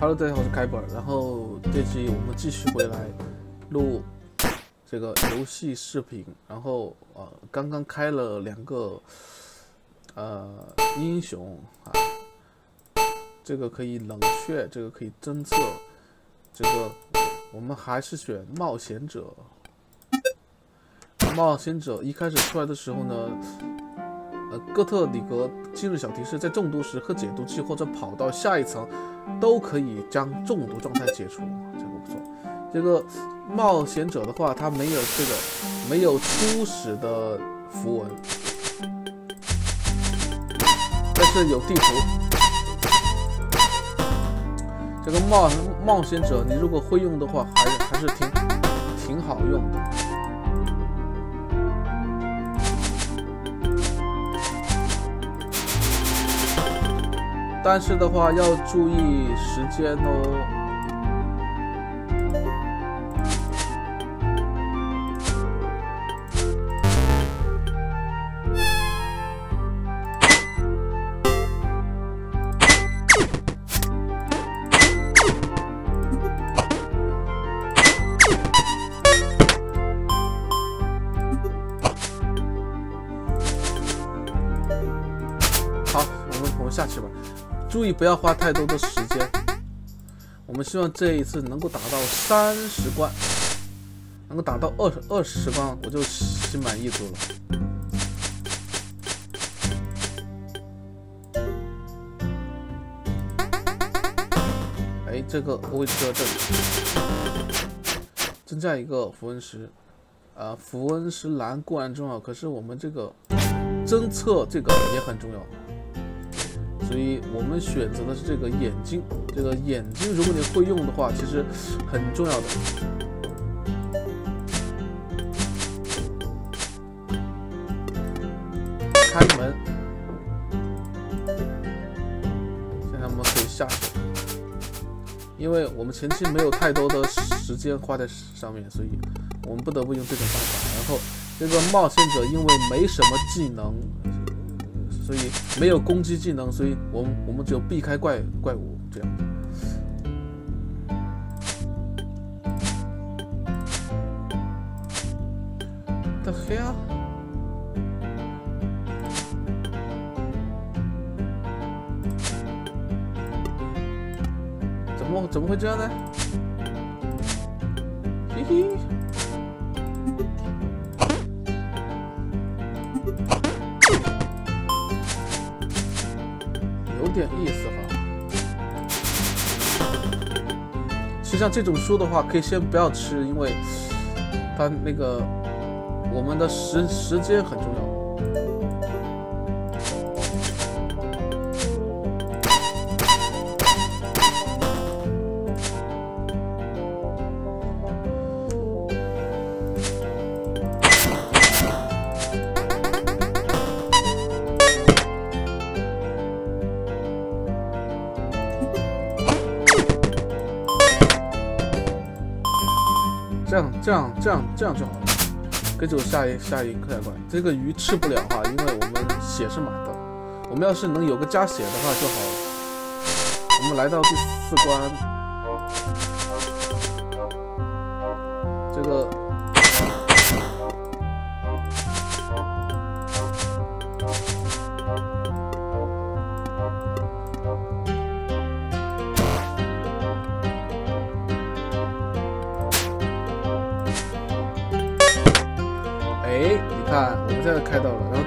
Hello，大家好，我是开本。然后这期我们继续回来录这个游戏视频。然后呃，刚刚开了两个呃英雄啊，这个可以冷却，这个可以侦测，这个我们还是选冒险者。冒险者一开始出来的时候呢，呃，哥特里格今日小提示：在中毒时喝解毒剂或者跑到下一层，都可以将中毒状态解除。这个不错。这个冒险者的话，它没有这个没有初始的符文，但是有地图。这个冒冒险者，你如果会用的话，还还是挺挺好用的。但是的话要注意时间哦。不要花太多的时间。我们希望这一次能够打到三十关，能够打到二十二十关，我就心满意足了。哎，这个位置在这里，增加一个符文石。啊，符文石蓝固然重要，可是我们这个侦测这个也很重要。所以我们选择的是这个眼睛，这个眼睛如果你会用的话，其实很重要的。开门，现在我们可以下去，因为我们前期没有太多的时间花在上面，所以我们不得不用这种方法。然后这个冒险者因为没什么技能。所以没有攻击技能，所以我们我们只有避开怪怪物这样。的黑啊！怎么怎么会这样呢？嘿嘿。有点意思哈，实际上这种书的话，可以先不要吃，因为它那个我们的时时间很重要。这样这样就好了，跟着我下一下一快关。这个鱼吃不了哈，因为我们血是满的。我们要是能有个加血的话就好了。我们来到第四关。这个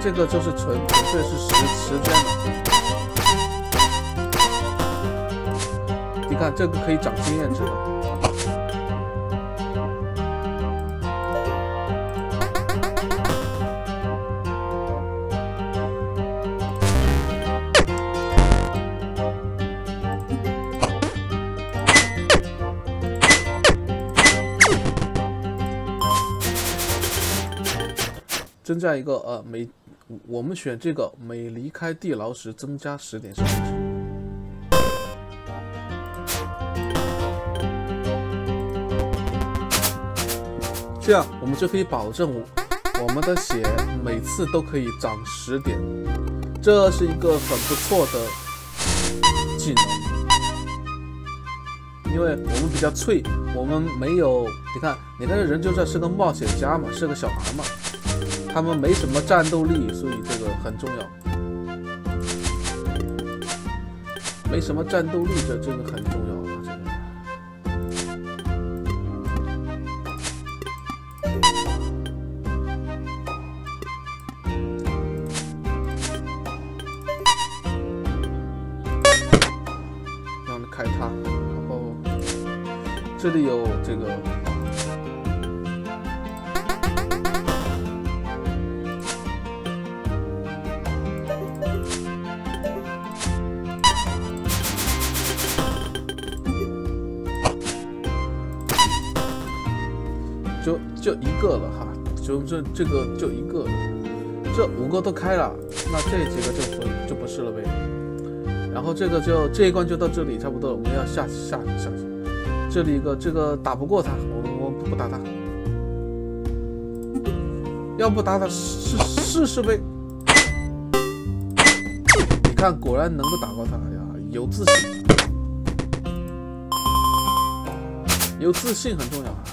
这个就是纯纯粹是时时间的。你看，这个可以涨经验值的。增加一个呃，每我们选这个每离开地牢时增加十点生命值，这样我们就可以保证我们的血每次都可以涨十点，这是一个很不错的技能。因为我们比较脆，我们没有，你看，你看这人就算是个冒险家嘛，是个小孩嘛，他们没什么战斗力，所以这个很重要。没什么战斗力，这真的很重要。就一个了哈，就这这个就一个，这五个都开了，那这几个就不就不是了呗。然后这个就这一关就到这里差不多了，我们要下下下去。这里一个，这个打不过他，我我不打他，要不打他试试试呗。你看，果然能够打过他呀，有自信，有自信很重要。啊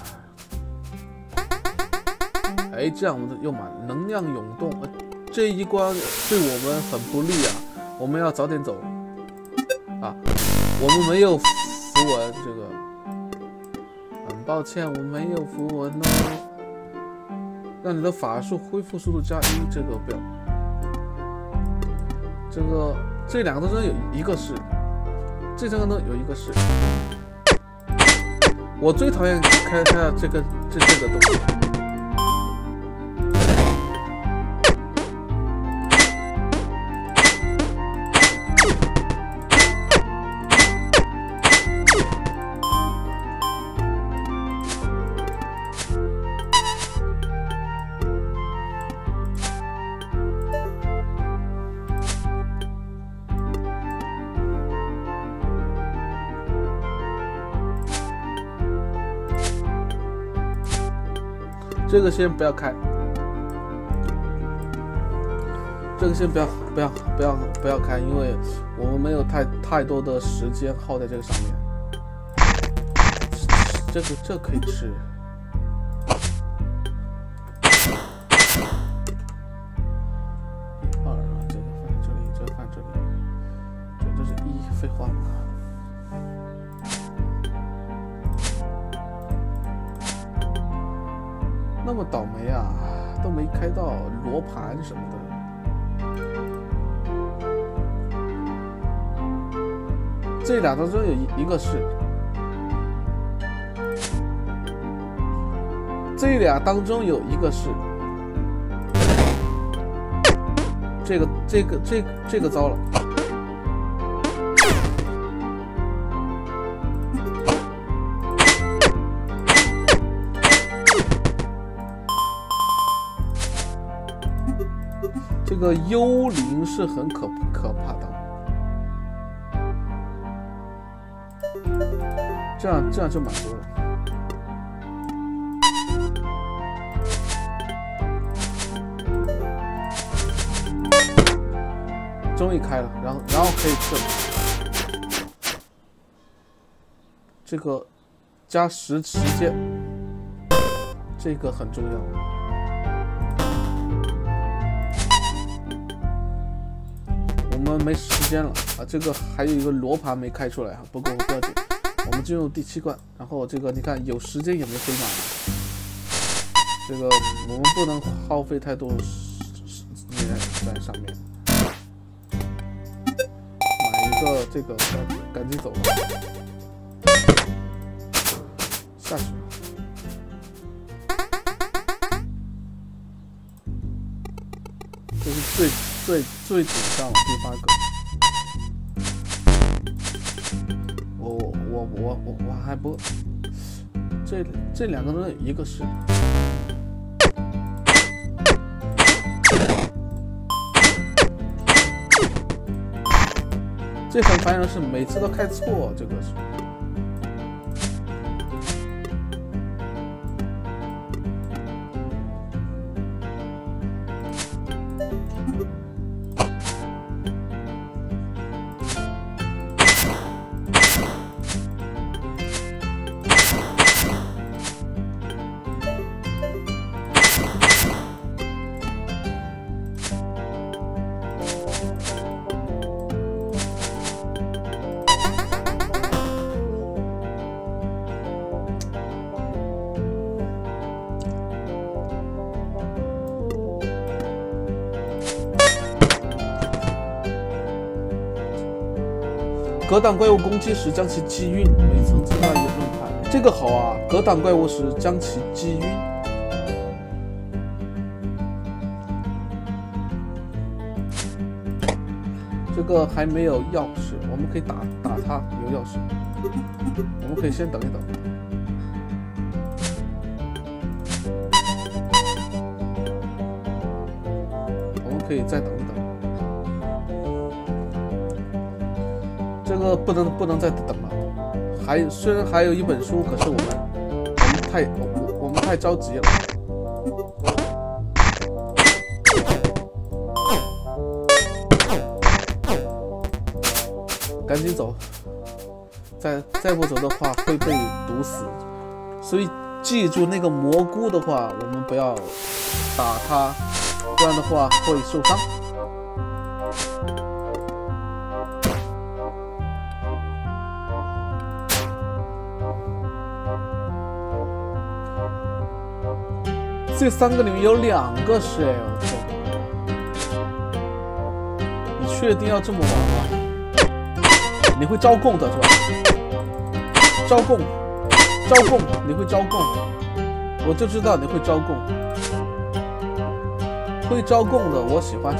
哎，这样我们又满能量涌动，这一关对我们很不利啊，我们要早点走啊，我们没有符文这个很。抱歉，我没有符文哦。让你的法术恢复速度加一，这个不要。这个这两个中有一个是，这三个呢有一个是。我最讨厌开开这个这这个东西。这个先不要开，这个先不要不要不要不要开，因为我们没有太太多的时间耗在这个上面。这个这可以吃。这俩当中有一一个是，这俩当中有一个是，这个这个这这个糟了。这个幽灵是很可可怕这样这样就满足了，终于开了，然后然后可以吃，这个加时时间，这个很重要。我们没时间了啊！这个还有一个罗盘没开出来哈，不过不要紧，我们进入第七关。然后这个你看有时间也没飞满，这个我们不能耗费太多时间在上面。买一个这个，赶紧走了，下去。这是最。最最顶上第八个，我我我还不，这这两个人一个是，这很烦人是每次都开错，这个是。格挡怪物攻击时将其击晕，每层增加一个盾牌。这个好啊！格挡怪物时将其击晕。这个还没有钥匙，我们可以打打他，有钥匙。我们可以先等一等。我们可以再等不能不能再等了，还虽然还有一本书，可是我们我们太我我们太着急了，赶紧走，再再不走的话会被毒死，所以记住那个蘑菇的话，我们不要打它，不然的话会受伤。这三个里面有两个是 L，，你确定要这么玩吗？你会招供的是吧？招供，招供，你会招供，我就知道你会招供，会招供的，我喜欢。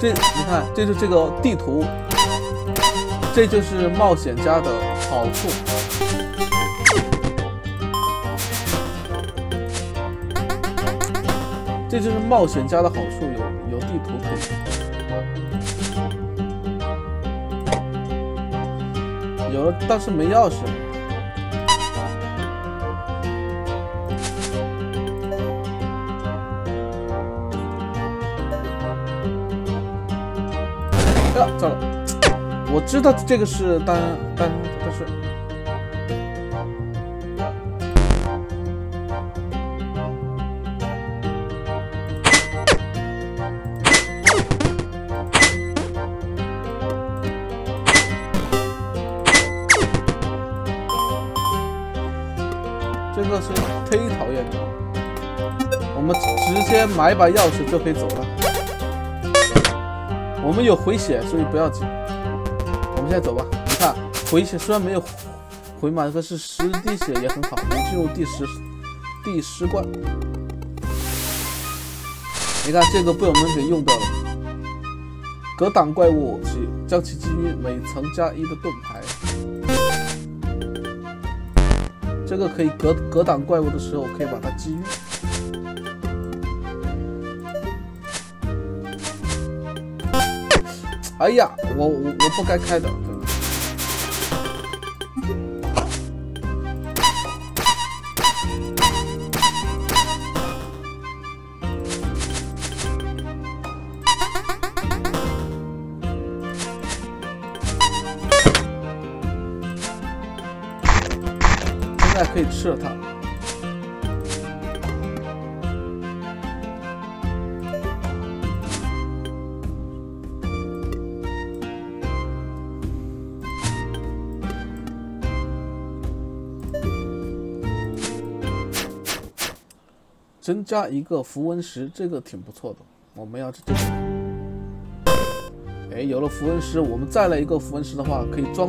这你看，这是这个地图，这就是冒险家的好处。这就是冒险家的好处，有有地图可以，有了，但是没钥匙。哎呀，糟了！我知道这个是单单，但是。买一把钥匙就可以走了。我们有回血，所以不要紧。我们现在走吧。你看，回血虽然没有回满，可是十滴血也很好，能进入第十第十关。你看这个被我们给用掉了。格挡怪物其将其击晕，每层加一的盾牌。这个可以格格挡怪物的时候可以把它击晕。哎呀，我我我不该开的，增加一个符文石，这个挺不错的。我们要这个。哎，有了符文石，我们再来一个符文石的话，可以装，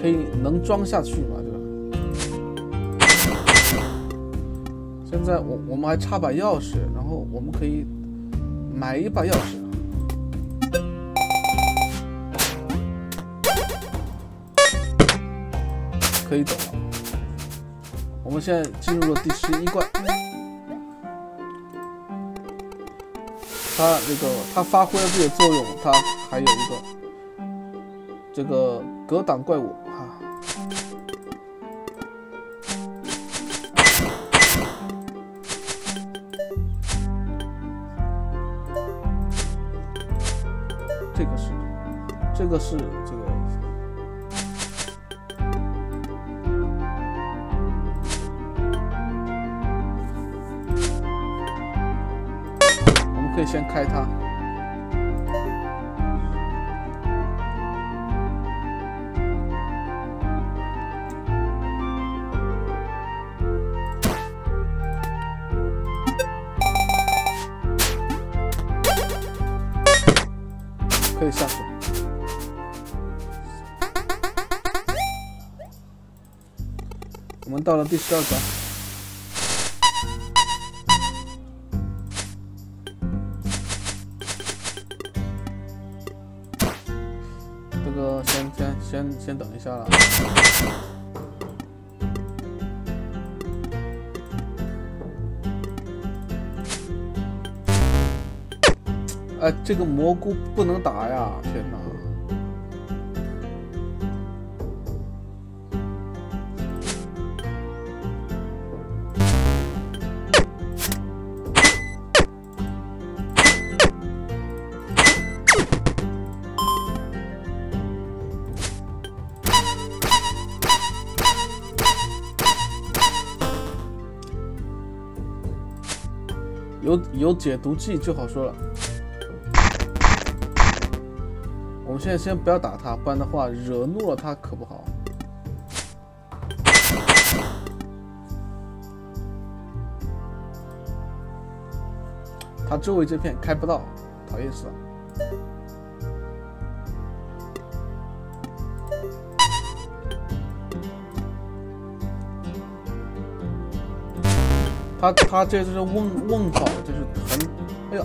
可以能装下去嘛，对吧？现在我我们还差把钥匙，然后我们可以买一把钥匙，可以走了。我们现在进入了第十一关。它那个，它发挥了这个作用，它还有一个这个格挡怪物啊，这个是，这个是先开它。可以下去。我们到了第十二关。哎，这个蘑菇不能打呀！天哪！有解毒剂就好说了。我们现在先不要打他，不然的话惹怒了他可不好。他周围这片开不到，讨厌死了。他他这就是问问好，就是很，哎呀！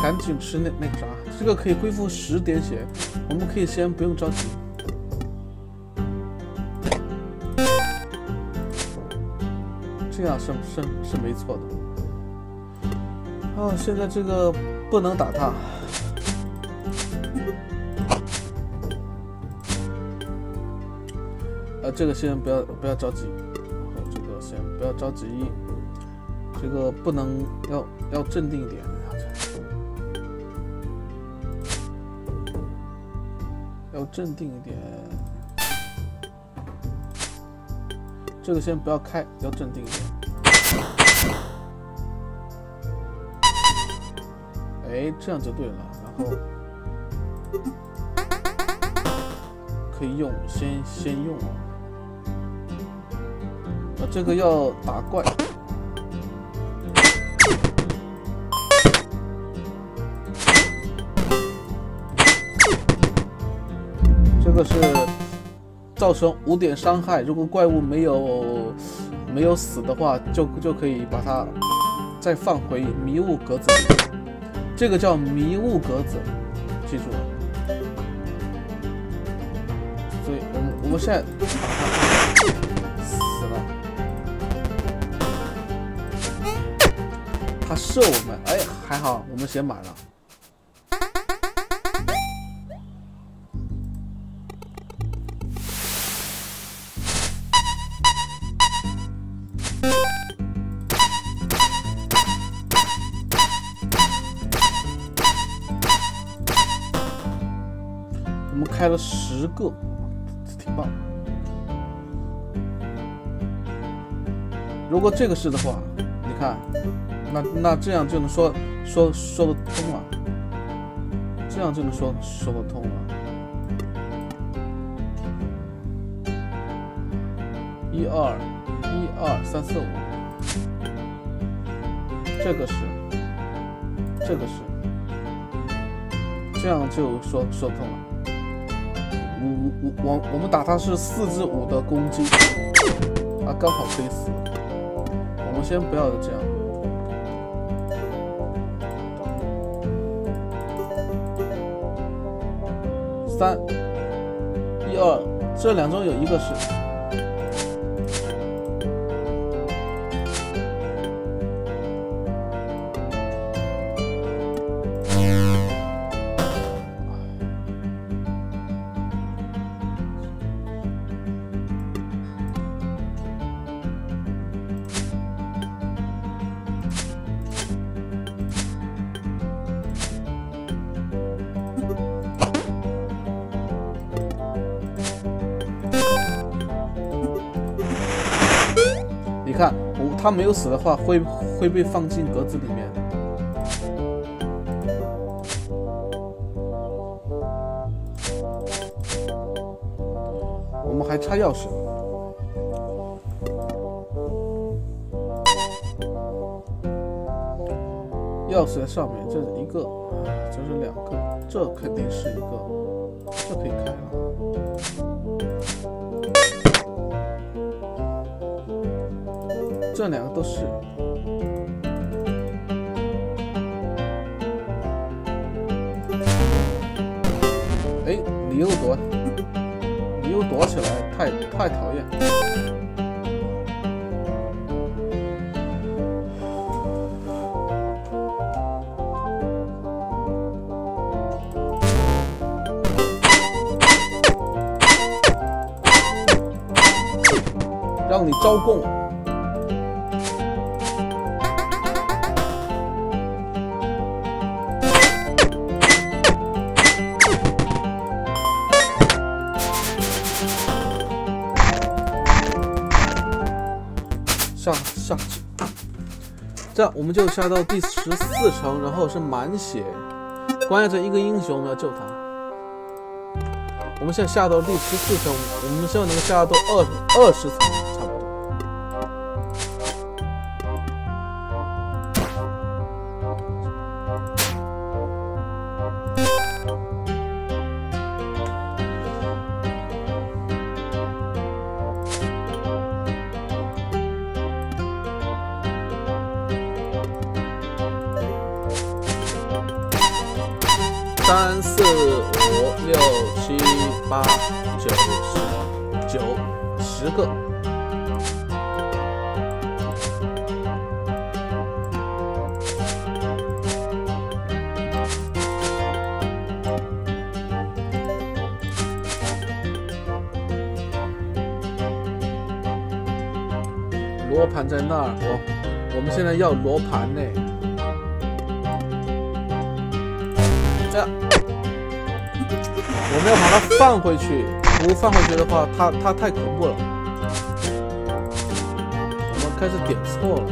赶紧吃那那个啥，这个可以恢复十点血，我们可以先不用着急。这样是是是没错的。啊，现在这个不能打他。呃，这个先不要不要着急，这个先不要着急，这个不能要要镇定一点。要镇定一点，这个先不要开，要镇定一点。哎，这样就对了，然后可以用，先先用啊。啊，这个要打怪。这个是造成五点伤害，如果怪物没有没有死的话，就就可以把它再放回迷雾格子里。这个叫迷雾格子，记住了。所以我们我们现在把它死了，他射我们，哎，还好我们血满了。十个，挺棒。如果这个是的话，你看，那那这样就能说说说得通了，这样就能说说得通了。一二一二三四五，这个是，这个是，这样就说说通了。五五我我们打他是四至五的攻击，他，刚好可以死。我们先不要这样。三，一二，这两中有一个是。他没有死的话，会会被放进格子里面。我们还差钥匙。钥匙在上面，这是一个，这是两个，这肯定是一个，这可以开了。这两个都是。哎，你又躲，你又躲起来，太太讨厌。让你招供。这样我们就下到第十四层，然后是满血，关键这一个英雄，我们要救他。我们现在下到第十四层，我们希望能够下到二二十层。九十个，罗盘在那儿，我我们现在要罗盘呢。这样，我们要把它放回去。不放回去的话，它它太恐怖了。我们开始点错了。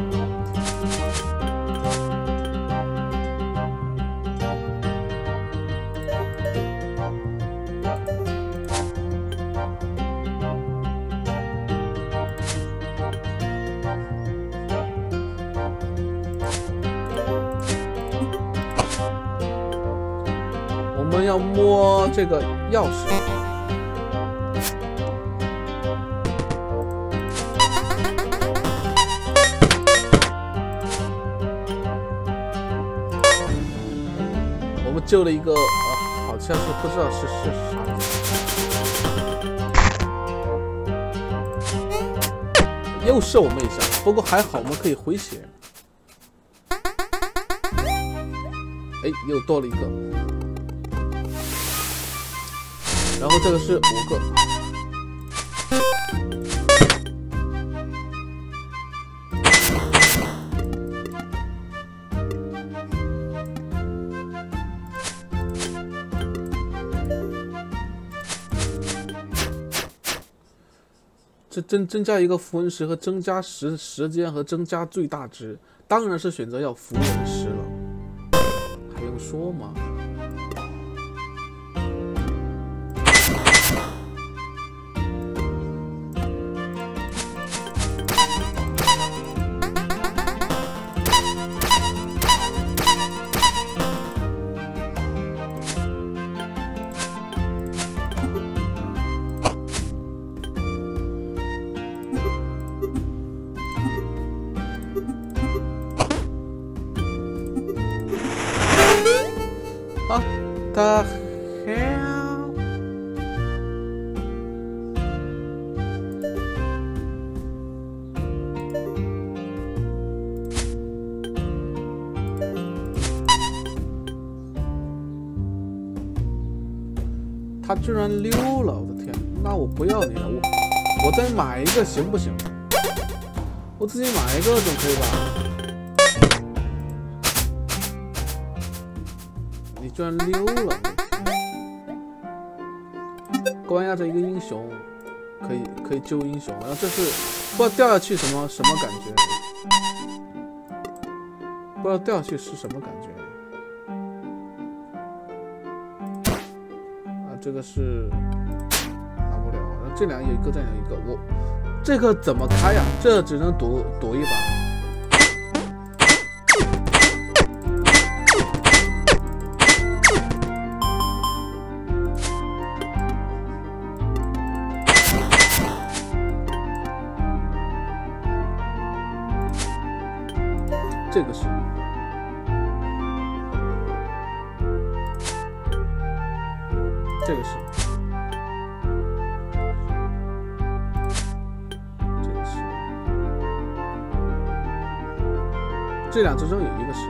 我们要摸这个钥匙，救了一个，呃，好像是不知道是是啥，又射我们一下，不过还好我们可以回血。哎，又多了一个。然后这个是五个，增增加一个符文石和增加时时间和增加最大值，当然是选择要符文石了，还用说吗？居然溜了！我的天，那我不要你了，我我再买一个行不行？我自己买一个总可以吧？你居然溜了！关押着一个英雄，可以可以救英雄。然后这是不知道掉下去什么什么感觉，不知道掉下去是什么感觉。这个是拿不了。这两有一个，这两有一个，我这个怎么开呀？这只能赌赌一把。这两只中有一个是。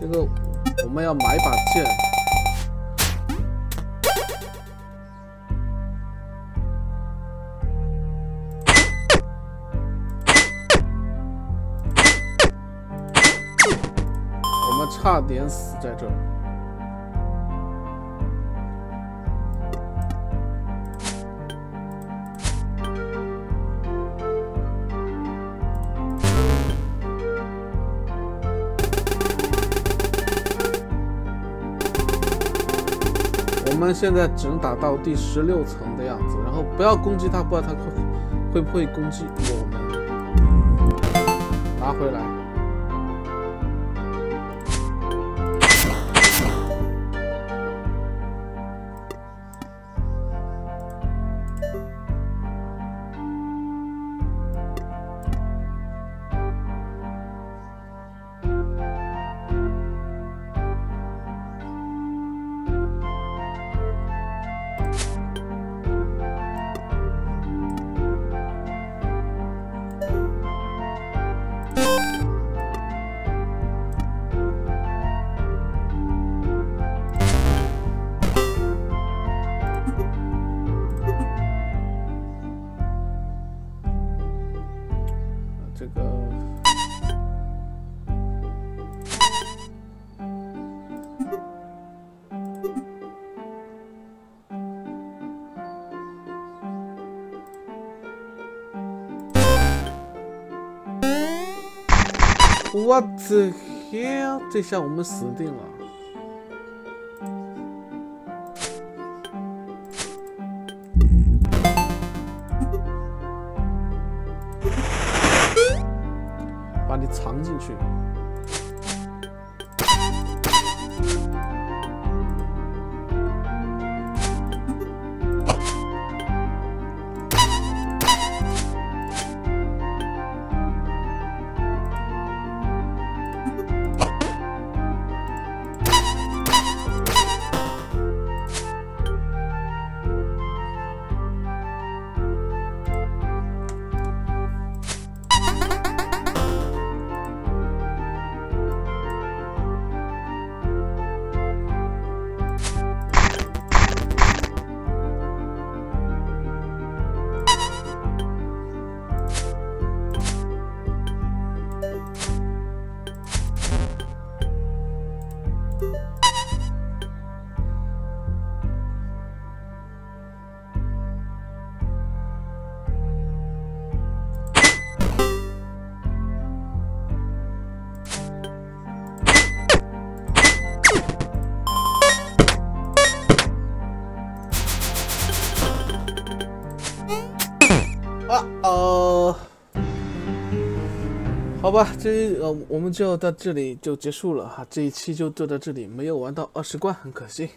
这个我们要买把剑。差点死在这。我们现在只能打到第十六层的样子，然后不要攻击他，不知道他会会不会攻击我们。拿回来。What the hell！这下我们死定了。好吧，这呃我们就到这里就结束了哈，这一期就做到这里，没有玩到二十关，很可惜。